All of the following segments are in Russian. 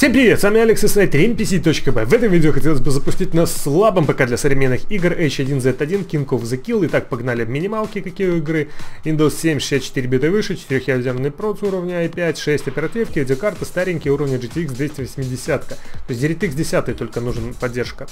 Всем привет, с вами Алекс и сайт RMPC.by. В этом видео хотелось бы запустить на слабом ПК для современных игр H1Z1 King of the Kill. Итак, погнали минималки, какие у игры. Windows 7, 64 бита выше, 4-ядерный проц уровня i5, 6 оперативки, видеокарта старенькие уровня GTX 280. То есть DirectX 10 только нужен поддержка.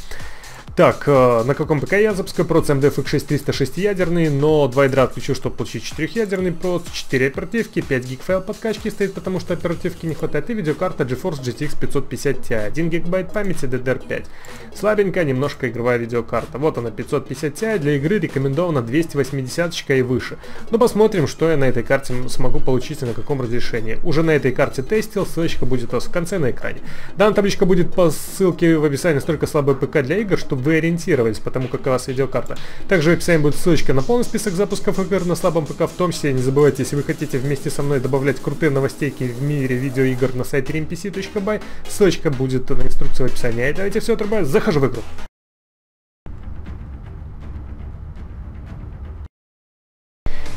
Так, э, на каком ПК я запускаю проц AMD FX6 306 ядерный, но два ядра отключу, чтобы получить 4-ядерный проц, 4 оперативки, 5 гиг файл подкачки стоит, потому что оперативки не хватает, и видеокарта GeForce GTX 550 Ti, 1 гигабайт памяти DDR5. Слабенькая, немножко игровая видеокарта. Вот она, 550 Ti, для игры рекомендовано 280 и выше. Но посмотрим, что я на этой карте смогу получить и на каком разрешении. Уже на этой карте тестил, ссылочка будет в конце на экране. Данная табличка будет по ссылке в описании, настолько слабый ПК для игр, чтобы вы ориентировались, потому как у вас видеокарта. Также в описании будет ссылочка на полный список запусков игр на слабом ПК, в том числе не забывайте, если вы хотите вместе со мной добавлять крутые новостейки в мире видеоигр на сайте rmpc.by, ссылочка будет на инструкции в описании. И давайте все отрубаю, захожу в игру.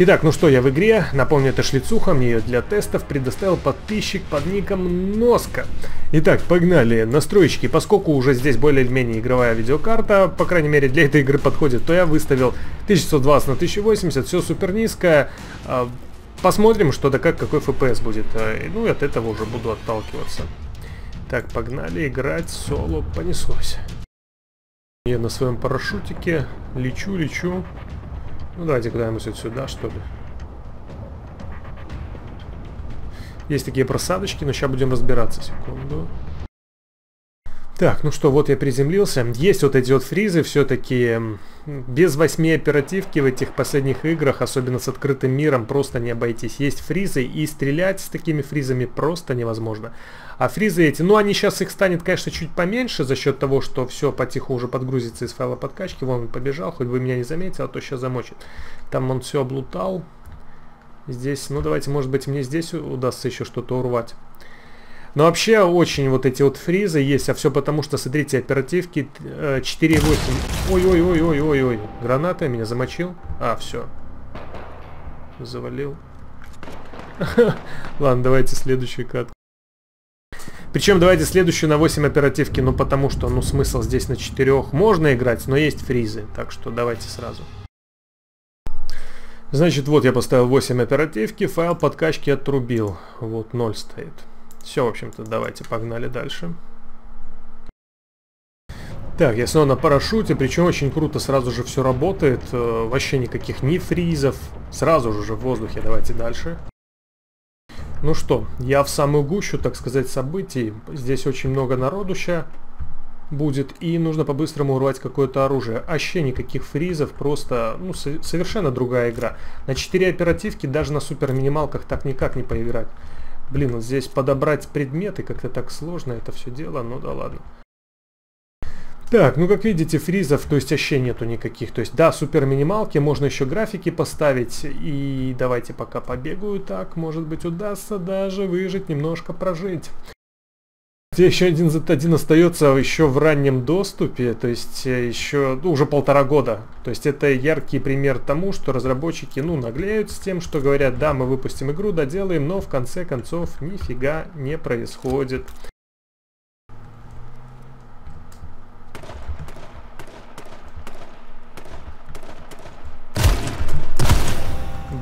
Итак, ну что, я в игре. Напомню, это шлицуха, мне ее для тестов предоставил подписчик под ником Носка. Итак, погнали. Настройки. Поскольку уже здесь более-менее игровая видеокарта, по крайней мере для этой игры подходит, то я выставил 1120 на 1080, все супер низко. А, посмотрим, что да как, какой FPS будет. А, ну и от этого уже буду отталкиваться. Так, погнали играть соло. Понеслось. Я на своем парашютике лечу, лечу. Ну давайте куда-нибудь вот сюда, что ли. Есть такие просадочки, но сейчас будем разбираться. Секунду. Так, ну что, вот я приземлился. Есть вот эти вот фризы, все-таки без 8 оперативки в этих последних играх, особенно с открытым миром, просто не обойтись. Есть фризы, и стрелять с такими фризами просто невозможно. А фризы эти, ну они сейчас их станет, конечно, чуть поменьше за счет того, что все потиху уже подгрузится из файла подкачки. Вон он побежал, хоть бы меня не заметил, а то сейчас замочит. Там он все облутал. Здесь, ну давайте, может быть, мне здесь удастся еще что-то урвать. Но вообще очень вот эти вот фризы есть, а все потому, что, смотрите, оперативки 4.8. Ой-ой-ой-ой-ой-ой. Граната меня замочил. А, все. Завалил. Ладно, давайте следующий кат. Причем давайте следующую на 8 оперативки, ну потому что, ну смысл здесь на 4 можно играть, но есть фризы, так что давайте сразу. Значит, вот я поставил 8 оперативки, файл подкачки отрубил. Вот 0 стоит. Все, в общем-то, давайте погнали дальше. Так, я снова на парашюте, причем очень круто сразу же все работает. Э, вообще никаких ни фризов. Сразу же в воздухе. Давайте дальше. Ну что, я в самую гущу, так сказать, событий. Здесь очень много народу сейчас будет, и нужно по-быстрому урвать какое-то оружие. Вообще никаких фризов, просто, ну, со совершенно другая игра. На 4 оперативки даже на супер минималках так никак не поиграть. Блин, вот здесь подобрать предметы как-то так сложно это все дело, ну да ладно. Так, ну как видите, фризов, то есть вообще нету никаких. То есть, да, супер минималки, можно еще графики поставить. И давайте пока побегаю так, может быть удастся даже выжить, немножко прожить. Где еще один Z1 остается еще в раннем доступе, то есть э, еще ну, уже полтора года. То есть это яркий пример тому, что разработчики ну наглеют с тем, что говорят, да, мы выпустим игру, доделаем, но в конце концов нифига не происходит.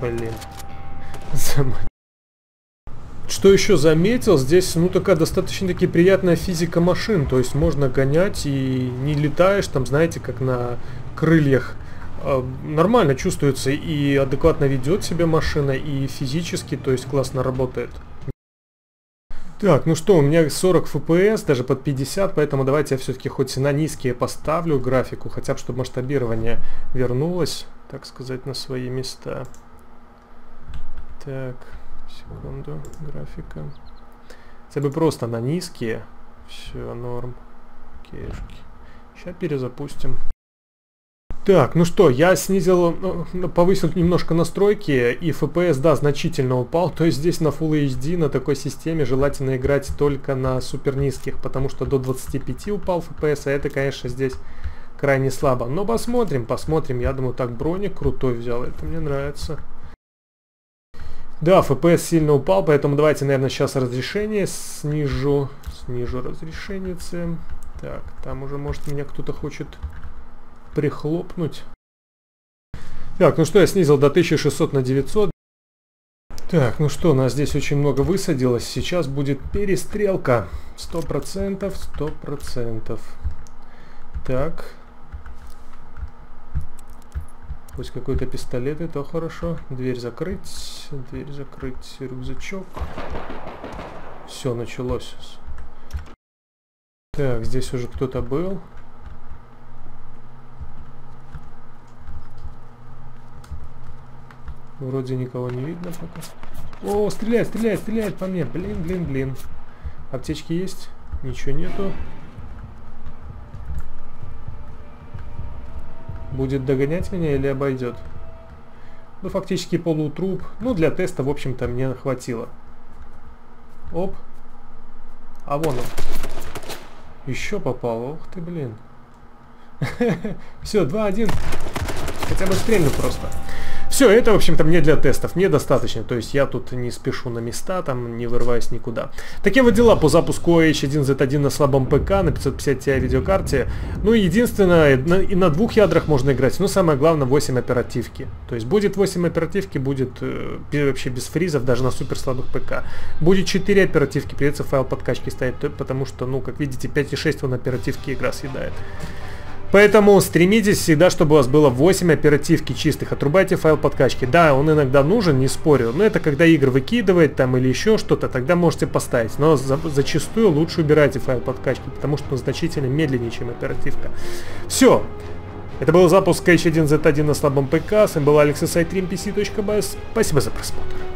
Блин. Что еще заметил, здесь ну такая достаточно таки приятная физика машин, то есть можно гонять и не летаешь там, знаете, как на крыльях. А, нормально чувствуется и адекватно ведет себя машина, и физически, то есть классно работает. Так, ну что, у меня 40 FPS, даже под 50, поэтому давайте я все-таки хоть на низкие поставлю графику, хотя бы чтобы масштабирование вернулось, так сказать, на свои места. Так, Секунду, графика. Хотя бы просто на низкие. Все, норм. Окейшки. Сейчас перезапустим. Так, ну что, я снизил, ну, ну, повысил немножко настройки, и FPS, да, значительно упал. То есть здесь на Full HD, на такой системе желательно играть только на супер низких, потому что до 25 упал FPS, а это, конечно, здесь крайне слабо. Но посмотрим, посмотрим. Я думаю, так броник крутой взял, это мне нравится. Да, FPS сильно упал, поэтому давайте, наверное, сейчас разрешение снижу. снижу разрешение. Так, там уже, может, меня кто-то хочет прихлопнуть. Так, ну что, я снизил до 1600 на 900. Так, ну что, нас здесь очень много высадилось. Сейчас будет перестрелка. Сто процентов, сто процентов. Так. Хоть какой-то пистолет, это хорошо. Дверь закрыть, дверь закрыть, рюкзачок. Все, началось. Так, здесь уже кто-то был. Вроде никого не видно пока. О, стреляет, стреляет, стреляет по мне. Блин, блин, блин. Аптечки есть? Ничего нету. Будет догонять меня или обойдет? Ну, фактически полутруп. Ну, для теста, в общем-то, мне хватило. Оп. А вон он. Еще попал. Ух ты, блин. Все, 2-1. Хотя бы стрельну просто. Все, это, в общем-то, мне для тестов, мне достаточно. То есть я тут не спешу на места, там не вырываюсь никуда. Такие вот дела по запуску H1Z1 на слабом ПК, на 550 Ti видеокарте. Ну, единственное, на, и на двух ядрах можно играть, но самое главное 8 оперативки. То есть будет 8 оперативки, будет э, вообще без фризов, даже на супер слабых ПК. Будет 4 оперативки, придется файл подкачки ставить, потому что, ну, как видите, 5.6 он оперативки игра съедает. Поэтому стремитесь всегда, чтобы у вас было 8 оперативки чистых. Отрубайте файл подкачки. Да, он иногда нужен, не спорю. Но это когда игры выкидывает там или еще что-то, тогда можете поставить. Но за, зачастую лучше убирайте файл подкачки, потому что он значительно медленнее, чем оперативка. Все. Это был запуск H1Z1 на слабом ПК. С вами был Алекс из Спасибо за просмотр.